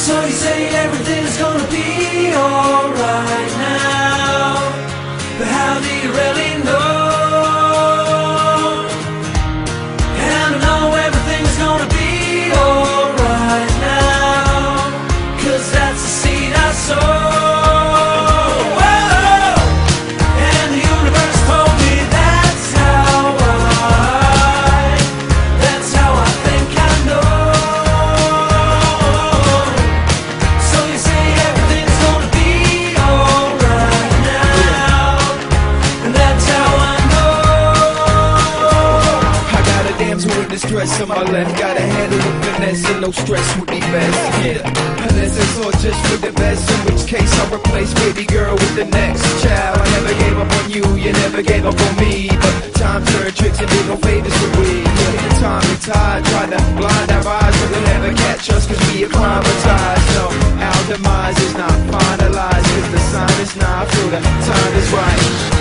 So you say everything's gonna distress on my left. Gotta handle the finesse and no stress would be best. Yeah, unless it's all just for the best. In which case I'll replace baby girl with the next child. I never gave up on you, you never gave up on me. But time turned tricks and did no favors for we. Yeah, time and tide tried to blind our eyes, but they'll never catch us cause we acclimatized. No, our demise is not finalized cause the sign is not through. The time is right.